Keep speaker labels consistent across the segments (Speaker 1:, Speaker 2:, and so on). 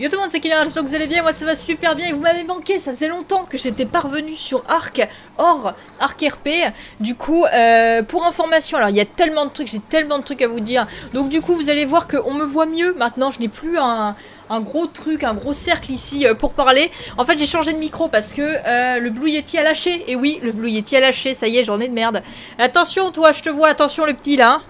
Speaker 1: Yo tout le monde, c'est Killer, j'espère que vous allez bien, moi ça va super bien et vous m'avez manqué, ça faisait longtemps que j'étais parvenu sur Arc, or Arc RP, du coup, euh, pour information, alors il y a tellement de trucs, j'ai tellement de trucs à vous dire, donc du coup vous allez voir qu'on me voit mieux, maintenant je n'ai plus un, gros truc, un gros cercle ici euh, pour parler, en fait j'ai changé de micro parce que euh, le Blue Yeti a lâché, et oui, le Blue Yeti a lâché, ça y est, j'en ai de merde, attention toi, je te vois, attention le petit là, hein.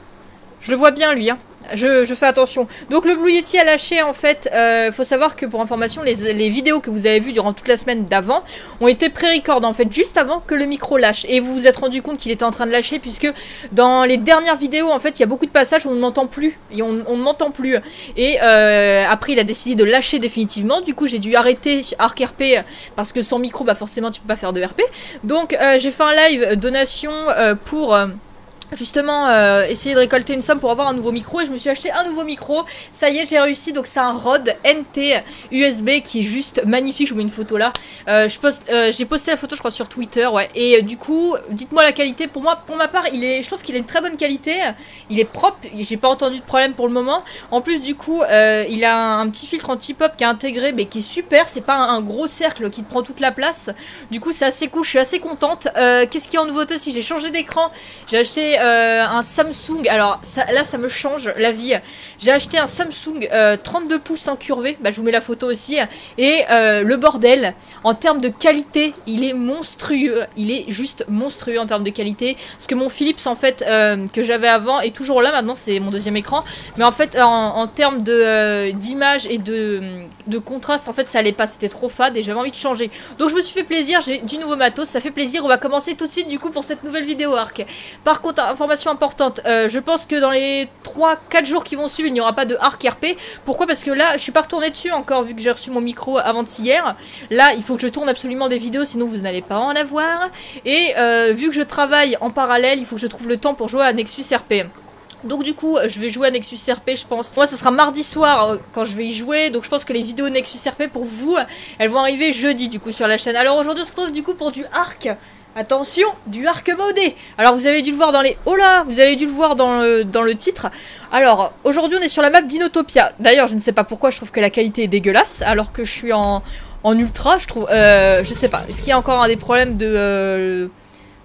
Speaker 1: je le vois bien lui, hein. Je, fais attention. Donc le Blue Yeti a lâché en fait, euh, faut savoir que pour information, les, vidéos que vous avez vues durant toute la semaine d'avant ont été pré-record en fait juste avant que le micro lâche. Et vous vous êtes rendu compte qu'il était en train de lâcher puisque dans les dernières vidéos en fait il y a beaucoup de passages où on ne m'entend plus. Et on ne m'entend plus. Et euh, après il a décidé de lâcher définitivement. Du coup j'ai dû arrêter Arc RP parce que sans micro bah forcément tu peux pas faire de RP. Donc euh, j'ai fait un live donation pour justement euh, essayer de récolter une somme pour avoir un nouveau micro et je me suis acheté un nouveau micro. Ça y est j'ai réussi. Donc c'est un Rode NT USB qui est juste magnifique. Je vous mets une photo là. Euh, euh, j'ai posté la photo je crois sur Twitter ouais. Et du coup dites-moi la qualité. Pour moi ma part il est je trouve qu'il a une très bonne qualité. Il est propre. J'ai pas entendu de problème pour le moment. En plus du coup il a un, petit filtre anti-pop qui est intégré mais qui est super. C'est pas un, gros cercle qui prend toute la place. Du coup c'est assez cool. Je suis assez contente. Qu'est-ce qui est en nouveauté? Aussi j'ai changé d'écran j'ai acheté euh, un Samsung. Alors là, ça me change la vie. J'ai acheté un Samsung 32 euh, pouces incurvé. Bah, je vous mets la photo aussi. Et euh, le bordel, en termes de qualité, il est monstrueux. Il est juste monstrueux en termes de qualité. Parce que mon Philips, en fait, que j'avais avant, est toujours là. Maintenant, c'est mon deuxième écran. Mais en fait, en, termes d'image et de, de contraste, en fait, ça allait pas. C'était trop fade et j'avais envie de changer. Donc, je me suis fait plaisir. J'ai du nouveau matos. Ça fait plaisir. On va commencer tout de suite, du coup, pour cette nouvelle vidéo arc. Par contre, information importante, euh, je pense que dans les 3-4 jours qui vont suivre, il n'y aura pas de arc RP. Pourquoi? Parce que là, je suis pas retourné dessus encore, vu que j'ai reçu mon micro avant-hier. Là, il faut que je tourne absolument des vidéos, sinon vous n'allez pas en avoir. Et euh, vu que je travaille en parallèle, il faut que je trouve le temps pour jouer à Nexus RP. Donc du coup, je vais jouer à Nexus RP, je pense. Moi, ça sera mardi soir euh, quand je vais y jouer. Donc je pense que les vidéos Nexus RP pour vous, elles vont arriver jeudi du coup sur la chaîne. Alors aujourd'hui, on se retrouve du coup pour du arc. Attention, du arc modé Alors vous avez dû le voir dans les... Oh là Vous avez dû le voir dans le, dans le titre. Alors, aujourd'hui on est sur la map d'Inotopia. D'ailleurs, je ne sais pas pourquoi je trouve que la qualité est dégueulasse, alors que je suis en, ultra, je trouve... Euh, je sais pas. Est-ce qu'il y a encore un des problèmes de... Euh,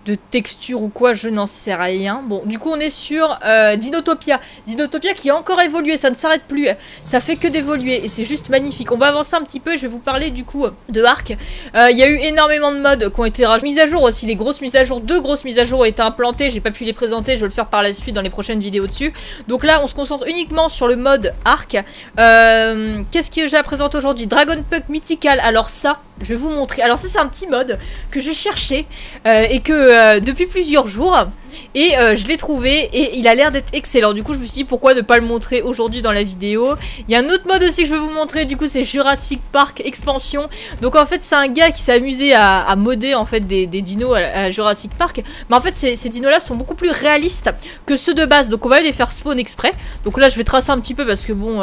Speaker 1: de texture ou quoi, je n'en sais rien. Bon, du coup, on est sur euh, Dinotopia. Dinotopia qui a encore évolué, ça ne s'arrête plus. Ça fait que d'évoluer et c'est juste magnifique. On va avancer un petit peu, je vais vous parler du coup de Arc. Euh, il y a eu énormément de modes qui ont été rajoutés. Mises à jour aussi, les grosses mises à jour, deux grosses mises à jour ont été implantées. J'ai pas pu les présenter, je vais le faire par la suite dans les prochaines vidéos dessus. Donc là, on se concentre uniquement sur le mode Arc. Euh, qu'est-ce que j'ai à présenter aujourd'hui? Dragon Puck Mythical. Alors ça, je vais vous montrer. Alors ça, c'est un petit mode que j'ai cherché et que euh, depuis plusieurs jours et euh, je l'ai trouvé et il a l'air d'être excellent. Du coup, je me suis dit pourquoi ne pas le montrer aujourd'hui dans la vidéo? Il y a un autre mode aussi que je vais vous montrer. Du coup, c'est Jurassic Park Expansion. Donc en fait, c'est un gars qui s'est amusé à, à, modder en fait des, dinos à, Jurassic Park. Mais en fait, ces, ces dinos-là sont beaucoup plus réalistes que ceux de base. Donc on va les faire spawn exprès. Donc là, je vais tracer un petit peu parce que bon...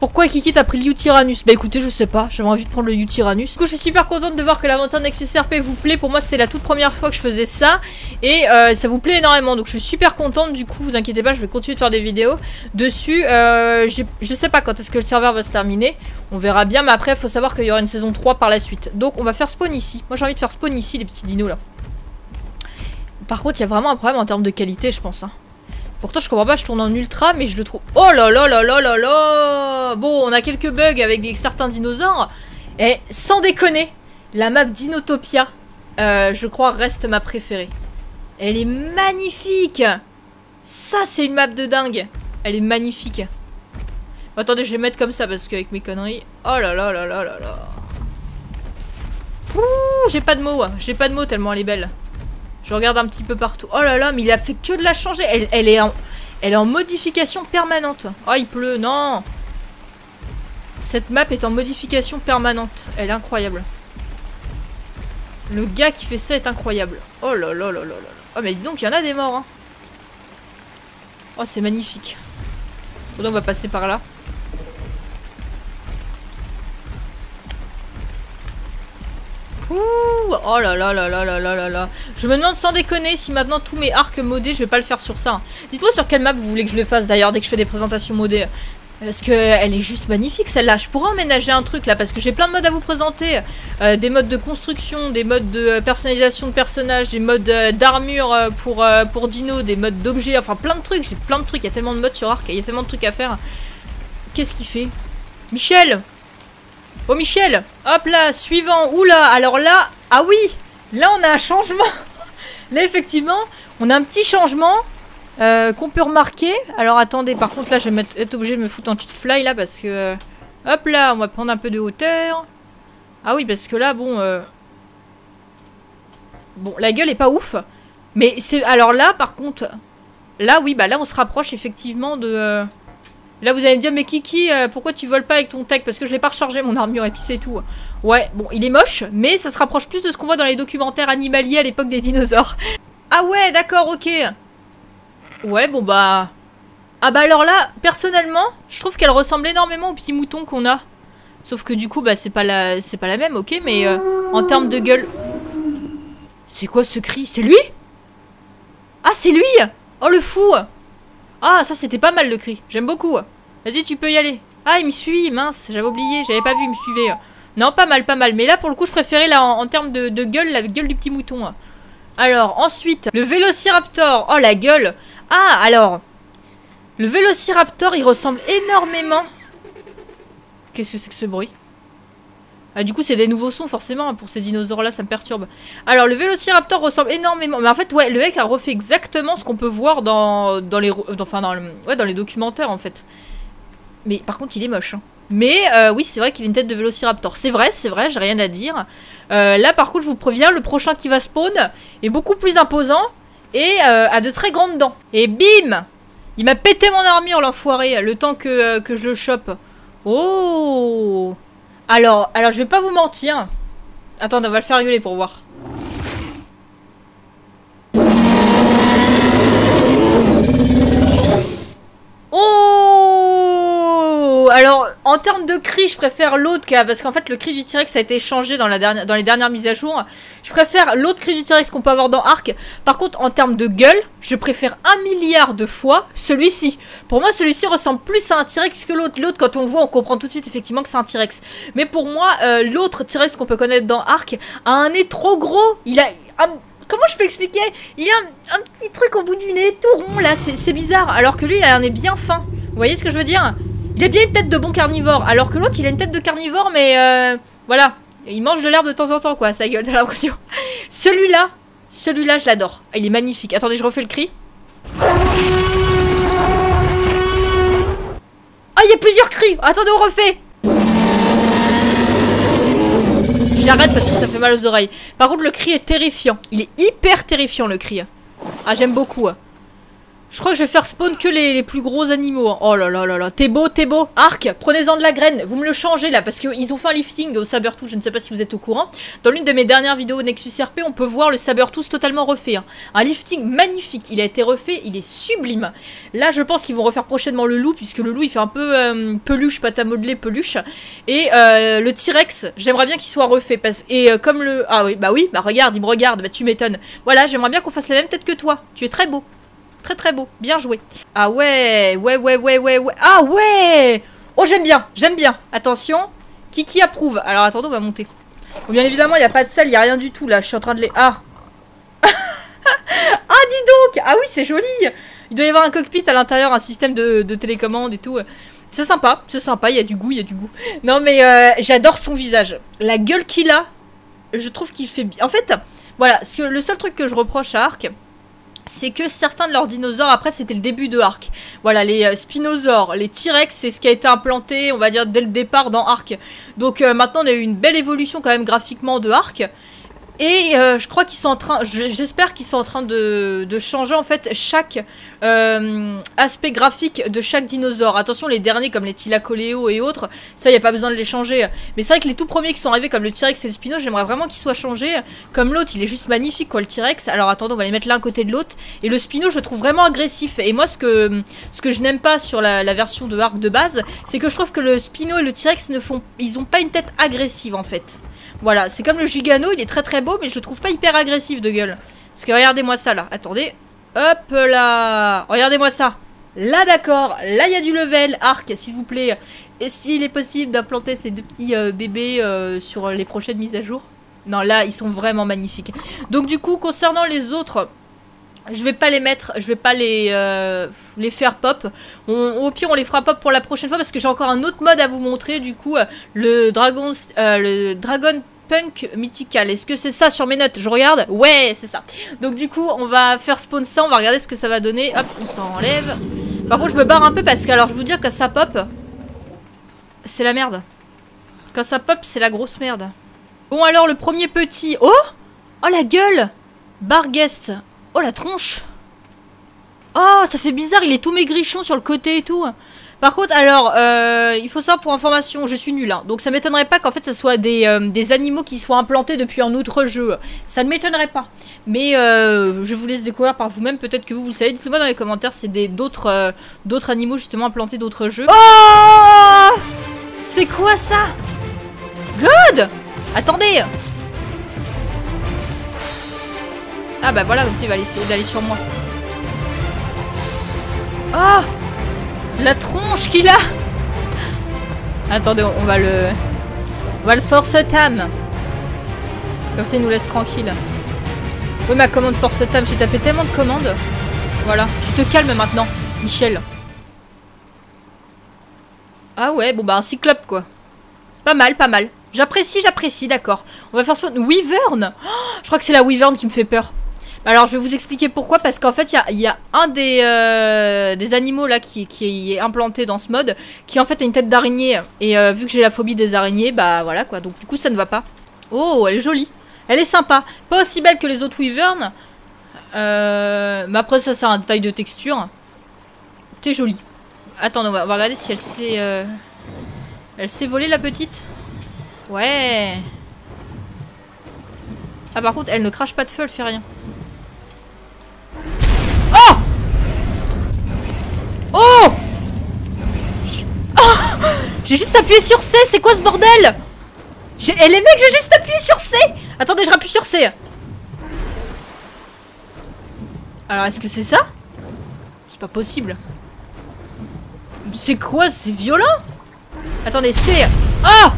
Speaker 1: Pourquoi Kiki t'a pris le U-Tyrannus Bah écoutez, je sais pas, j'avais envie de prendre le U-Tyrannus. Du coup, je suis super contente de voir que l'aventure Nexus RP vous plaît. Pour moi, c'était la toute première fois que je faisais ça. Et euh, ça vous plaît énormément. Donc je suis super contente. Du coup, vous inquiétez pas, je vais continuer de faire des vidéos dessus. Euh, je sais pas quand est-ce que le serveur va se terminer. On verra bien. Mais après, il faut savoir qu'il y aura une saison 3 par la suite. Donc on va faire spawn ici. Moi, j'ai envie de faire spawn ici, les petits dinos là. Par contre, il y a vraiment un problème en termes de qualité, je pense. Hein. Pourtant, je comprends pas, je tourne en ultra, mais je le trouve... Oh là là là là là là Bon, on a quelques bugs avec certains dinosaures. Et sans déconner, la map d'Inotopia, euh, je crois, reste ma préférée. Elle est magnifique Ça, c'est une map de dingue Elle est magnifique. attendez, je vais mettre comme ça, parce qu'avec mes conneries... Oh là là là là là là Ouh, j'ai pas de mots, j'ai pas de mots tellement elle est belle. Je regarde un petit peu partout. Oh là là, mais il a fait que de la changer. Elle, est, en, modification permanente. Oh, il pleut. Non Cette map est en modification permanente. Elle est incroyable. Le gars qui fait ça est incroyable. Oh là là là là là. Oh, mais dis donc, il y en a des morts. Hein. Oh, c'est magnifique. On va passer par là. Oh là là là là là là là là. Je me demande sans déconner si maintenant tous mes arcs modés, je vais pas le faire sur ça. Dites-moi sur quelle map vous voulez que je le fasse d'ailleurs dès que je fais des présentations modées. Parce que elle est juste magnifique celle-là. Je pourrais emménager un truc là parce que j'ai plein de modes à vous présenter. Euh, des modes de construction, des modes de euh, personnalisation de personnages, des modes euh, d'armure pour, pour Dino, des modes d'objets, enfin plein de trucs. J'ai plein de trucs. Il y a tellement de modes sur Arc, il y a tellement de trucs à faire. Qu'est-ce qu'il fait? Michel Oh Michel Hop là, suivant. Oula, alors là, ah oui Là on a un changement. là effectivement, on a un petit changement. Euh, qu'on peut remarquer. Alors attendez, par contre là je vais être obligé de me foutre en cheat fly là parce que... euh, hop là, on va prendre un peu de hauteur. Ah oui, parce que là, bon... euh, Bon, la gueule est pas ouf. Mais c'est... Alors là, par contre... Là, oui, bah là on se rapproche effectivement de... Là vous allez me dire, mais Kiki, euh, pourquoi tu voles pas avec ton tech? Parce que je l'ai pas rechargé mon armure et puis c'est tout. Ouais, bon, il est moche, mais ça se rapproche plus de ce qu'on voit dans les documentaires animaliers à l'époque des dinosaures. Ah ouais, d'accord, ok. Ouais, bon bah... Ah bah alors là, personnellement, je trouve qu'elle ressemble énormément au petit mouton qu'on a. Sauf que du coup, bah c'est pas la, c'est pas la même, ok, mais euh, en termes de gueule... C'est quoi ce cri? C'est lui? Ah, c'est lui Oh le fou Ah, ça c'était pas mal le cri, j'aime beaucoup. Vas-y, tu peux y aller. Ah, il me suit, mince, j'avais oublié, j'avais pas vu, il me suivait. Non, pas mal, pas mal. Mais là, pour le coup, je préférais en termes de, de gueule, la gueule du petit mouton. Alors, ensuite, le Vélociraptor. Oh, la gueule Ah, alors... Le Vélociraptor, il ressemble énormément... Qu'est-ce que c'est que ce bruit? Ah, du coup, c'est des nouveaux sons, forcément, pour ces dinosaures-là, ça me perturbe. Alors, le Vélociraptor ressemble énormément... Mais en fait, ouais, le mec a refait exactement ce qu'on peut voir dans, les... documentaires, en fait. Mais par contre, il est moche. hein. Mais euh, oui, c'est vrai qu'il a une tête de Vélociraptor. C'est vrai, c'est vrai, j'ai rien à dire. Euh, là, par contre, je vous préviens, le prochain qui va spawn est beaucoup plus imposant et euh, a de très grandes dents. Et bim Il m'a pété mon armure, l'enfoiré, le temps que je le chope. Oh Alors, alors, je vais pas vous mentir. Attends, on va le faire rigoler pour voir. Oh Alors, en termes de cri, je préfère l'autre, parce qu'en fait, le cri du T-Rex a été changé dans, les dernières mises à jour. Je préfère l'autre cri du T-Rex qu'on peut avoir dans Arc. Par contre, en termes de gueule, je préfère un milliard de fois celui-ci. Pour moi, celui-ci ressemble plus à un T-Rex que l'autre. L'autre, quand on voit, on comprend tout de suite effectivement que c'est un T-Rex. Mais pour moi, euh, l'autre T-Rex qu'on peut connaître dans Arc a un nez trop gros. Il a... Comment je peux expliquer? Il a un, un petit truc au bout du nez, tout rond là, c'est bizarre. Alors que lui, il a un nez bien fin. Vous voyez ce que je veux dire? Il a bien une tête de bon carnivore, alors que l'autre, il a une tête de carnivore, mais euh, voilà. Il mange de l'herbe de temps en temps, quoi, sa gueule, t'as l'impression. Celui-là, celui-là, je l'adore. Il est magnifique. Attendez, je refais le cri. Ah, il y a plusieurs cris Attendez, on refait J'arrête parce que ça fait mal aux oreilles. Par contre, le cri est terrifiant. Il est hyper terrifiant, le cri. Ah, j'aime beaucoup. Je crois que je vais faire spawn que les, plus gros animaux. hein. Oh là là là là. T'es beau, t'es beau. Arc, prenez-en de la graine. Vous me le changez là parce qu'ils ont fait un lifting au Sabertooth. Je ne sais pas si vous êtes au courant. Dans l'une de mes dernières vidéos Nexus RP, on peut voir le Sabertooth totalement refait. hein. Un lifting magnifique. Il a été refait. Il est sublime. Là, je pense qu'ils vont refaire prochainement le loup puisque le loup il fait un peu euh, peluche, pâte à modeler, peluche. Et euh, le T-Rex, j'aimerais bien qu'il soit refait. Et euh, comme le. Ah oui, bah oui, bah regarde, il me regarde. Bah tu m'étonnes. Voilà, j'aimerais bien qu'on fasse la même tête que toi. Tu es très beau. Très très beau, bien joué. Ah ouais, ouais, ouais, ouais, ouais, ouais. Ah ouais Oh j'aime bien, j'aime bien. Attention, Kiki approuve? Alors attendez, on va monter. Bien évidemment, il n'y a pas de salle, il n'y a rien du tout là. Je suis en train de les... Ah Ah dis donc Ah oui, c'est joli Il doit y avoir un cockpit à l'intérieur, un système de, de télécommande et tout. C'est sympa, c'est sympa, il y a du goût, il y a du goût. Non mais euh, j'adore son visage. La gueule qu'il a, je trouve qu'il fait bien. En fait, voilà, ce que- le seul truc que je reproche à Arc, c'est que certains de leurs dinosaures, après c'était le début de Arc. Voilà, les euh, spinosaures, les T-Rex, c'est ce qui a été implanté, on va dire, dès le départ dans Arc. Donc euh, maintenant on a eu une belle évolution quand même graphiquement de Arc. Et euh, je crois qu'ils sont en train, je- j'espère qu'ils sont en train de, changer en fait chaque euh, aspect graphique de chaque dinosaure. Attention, les derniers comme les Thylacoleo et autres, ça y a pas besoin de les changer. Mais c'est vrai que les tout premiers qui sont arrivés comme le T-Rex et le Spino, j'aimerais vraiment qu'ils soient changés. Comme l'autre, il est juste magnifique quoi, le T-Rex. Alors attendez, on va les mettre l'un côté de l'autre. Et le Spino, je le trouve vraiment agressif. Et moi, ce que, ce que je n'aime pas sur la, la version de Arc de base, c'est que je trouve que le Spino et le T-Rex ne font, ils ont pas une tête agressive en fait. Voilà, c'est comme le Gigano, il est très très beau, mais je le trouve pas hyper agressif de gueule. Parce que regardez-moi ça là, attendez. Hop là Regardez-moi ça Là, d'accord. Là, il y a du level. Arc, s'il vous plaît. Et s'il est possible d'implanter ces deux petits euh, bébés euh, sur les prochaines mises à jour? Non, là, ils sont vraiment magnifiques. Donc, du coup, concernant les autres... Je vais pas les mettre, je vais pas les, euh, faire pop. au pire, on les fera pop pour la prochaine fois parce que j'ai encore un autre mode à vous montrer. Du coup, le Dragon, le Dragon Punk Mythical. Est-ce que c'est ça sur mes notes? Je regarde? Ouais, c'est ça. Donc du coup, on va faire spawn ça. On va regarder ce que ça va donner. Hop, on s'enlève. Par contre, je me barre un peu parce que, alors, je vous dire, que ça pop, c'est la merde. Quand ça pop, c'est la grosse merde. Bon, alors, le premier petit... Oh Oh, la gueule Barguest. Oh, la tronche. Oh, ça fait bizarre. Il est tout maigrichon sur le côté et tout. Par contre, alors, euh, il faut savoir pour information, je suis nul. Hein, donc ça m'étonnerait pas qu'en fait ça soit des, euh, des, animaux qui soient implantés depuis un autre jeu. Ça ne m'étonnerait pas. Mais euh, je vous laisse découvrir par vous-même. Peut-être que vous, vous le savez. Dites-le moi dans les commentaires. C'est d'autres d'autres animaux justement implantés d'autres jeux. Oh C'est quoi ça? God Attendez Ah bah voilà, comme ça il va essayer d'aller sur moi. Ah la tronche qu'il a Attendez, on va le... On va le force tam. Comme ça, il nous laisse tranquille. Oui, ma commande force tam. J'ai tapé tellement de commandes. Voilà. Tu te calmes maintenant, Michel. Ah ouais, bon bah un cyclope, quoi. Pas mal, pas mal. J'apprécie, j'apprécie, d'accord. On va faire ce... Wyvern oh, Je crois que c'est la Wyvern qui me fait peur. Alors je vais vous expliquer pourquoi, parce qu'en fait il y, a, un des, euh, des animaux là qui, est implanté dans ce mode, qui en fait a une tête d'araignée, et euh, vu que j'ai la phobie des araignées, bah voilà quoi, donc du coup ça ne va pas. Oh, elle est jolie, elle est sympa, pas aussi belle que les autres wyverns, euh, mais après ça c'est un taille de texture. T'es jolie. Attends, on va, regarder si elle s'est... Elle s'est volée la petite Ouais Ah par contre elle ne crache pas de feu, elle fait rien. J'ai juste appuyé sur C, c'est quoi ce bordel Et eh, les mecs, j'ai juste appuyé sur C Attendez, je rappuie sur C Alors, est-ce que c'est ça C'est pas possible. C'est quoi C'est violent Attendez, C Oh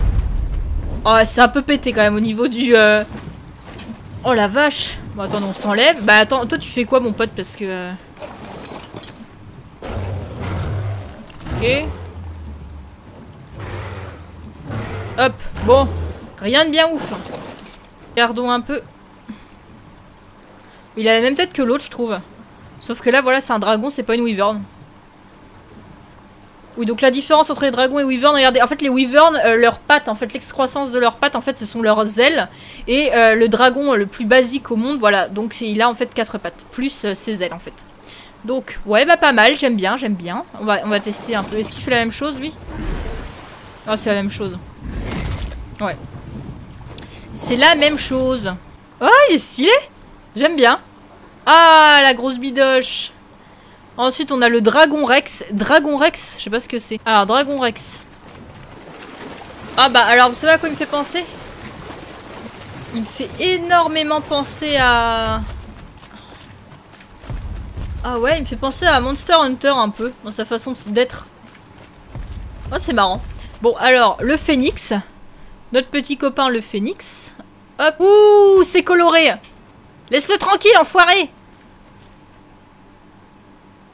Speaker 1: Oh, c'est un peu pété quand même au niveau du... Euh, oh la vache Bon, attends, on s'enlève. Bah attends, toi tu fais quoi mon pote Parce que... Euh, Hop, bon. Rien de bien ouf. Regardons un peu. Il a la même tête que l'autre, je trouve. Sauf que là, voilà, c'est un dragon, c'est pas une wyvern. Oui, donc la différence entre les dragons et wyvern, regardez, en fait les wyverns, euh, leurs pattes, en fait l'excroissance de leurs pattes, en fait ce sont leurs ailes. Et euh, le dragon le plus basique au monde, voilà, donc il a en fait quatre pattes, plus euh, ses ailes en fait. Donc, ouais, bah pas mal, j'aime bien, j'aime bien. On va, on va tester un peu. Est-ce qu'il fait la même chose, lui? Ah, c'est la même chose. Ouais. C'est la même chose. Oh, il est stylé J'aime bien. Ah, la grosse bidoche Ensuite, on a le Dragon Rex. Dragon Rex, je sais pas ce que c'est. Alors, Dragon Rex. Ah bah, alors, vous savez à quoi il me fait penser? Il me fait énormément penser à... Ah ouais, il me fait penser à Monster Hunter un peu, dans sa façon d'être. Oh, c'est marrant. Bon, alors, le phénix. Notre petit copain, le phénix. Hop. Ouh, c'est coloré. Laisse-le tranquille, enfoiré.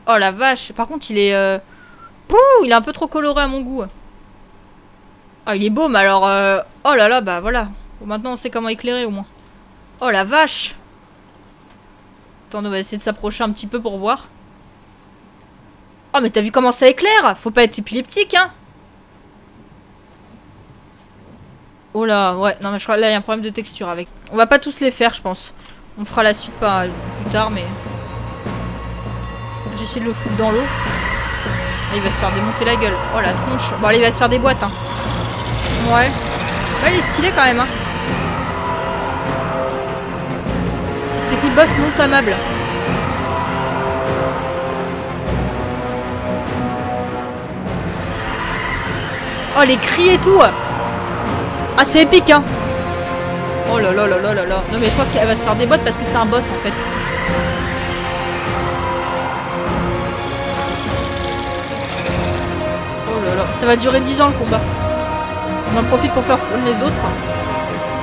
Speaker 1: Oh la vache. Par contre, il est... Euh... Pouh, il est un peu trop coloré à mon goût. Ah, il est beau, mais alors... Euh... Oh là là, bah voilà. Maintenant, on sait comment éclairer, au moins. Oh la vache Attends, on va essayer de s'approcher un petit peu pour voir. Oh, mais t'as vu comment ça éclaire? Faut pas être épileptique, hein Oh là, ouais, non mais je crois là il y a un problème de texture avec. On va pas tous les faire, je pense. On fera la suite pas plus tard, mais j'essaie de le foutre dans l'eau. il va se faire démonter la gueule. Oh la tronche. Bon, allez, il va se faire des boîtes, hein. Ouais. Ouais, il est stylé quand même, hein. C'est écrit boss non tamable. Oh, les cris et tout Ah, c'est épique, hein Oh là là là là là là Non, mais je pense qu'elle va se faire des bottes parce que c'est un boss, en fait. là, ça va durer 10 ans le combat. On en profite pour faire spawn les autres.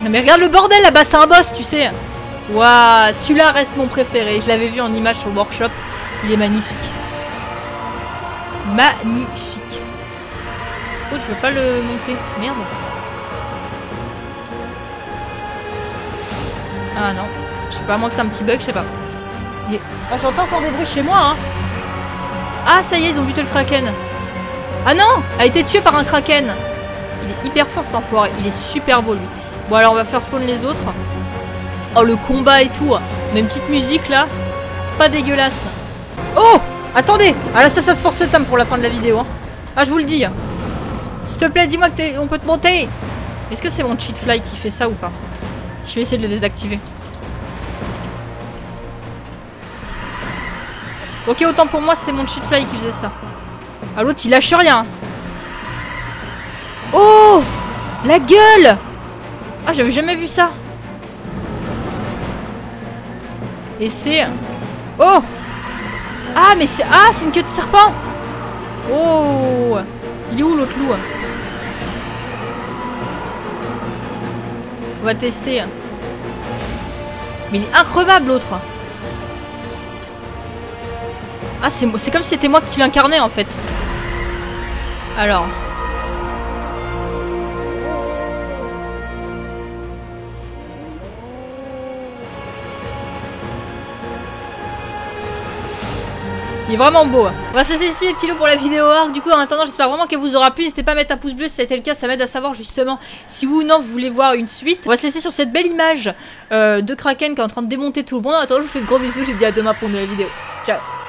Speaker 1: Non mais regarde le bordel là-bas, c'est un boss, tu sais. Waouh, celui-là reste mon préféré. Je l'avais vu en image sur le workshop. Il est magnifique. Magnifique. Oh, je veux pas le monter. Merde. Ah non. Je sais pas, moi que c'est un petit bug, je sais pas. Ah, j'entends encore des bruits chez moi, hein. Ah, ça y est, ils ont buté le kraken. Ah non A été tué par un kraken. Il est hyper fort cet enfoiré. Il est super beau lui. Bon alors on va faire spawn les autres. Oh le combat et tout. On a une petite musique là. Pas dégueulasse. Oh Attendez Ah là ça, ça se force le temps pour la fin de la vidéo. Hein. Ah je vous le dis. S'il te plaît, dis-moi que on peut te monter. Est-ce que c'est mon cheat fly qui fait ça ou pas? Je vais essayer de le désactiver. Ok, autant pour moi, c'était mon cheat fly qui faisait ça. Ah, l'autre, il lâche rien. Oh La gueule Ah, j'avais jamais vu ça. Et c'est... Oh Ah, mais c'est... Ah, c'est une queue de serpent Oh Il est où l'autre loup On va tester. Mais il est increvable l'autre ah, c'est comme si c'était moi qui l'incarnais en fait. Alors. Vraiment beau. Hein. On va se laisser ici les petits loups pour la vidéo arc. Du coup en attendant j'espère vraiment qu'elle vous aura plu. N'hésitez pas à mettre un pouce bleu si c'était le cas. Ça m'aide à savoir justement si vous ou non vous voulez voir une suite. On va se laisser sur cette belle image euh, de Kraken qui est en train de démonter tout le monde. En attendant je vous fais de gros bisous. Je vous dis à demain pour une nouvelle vidéo. Ciao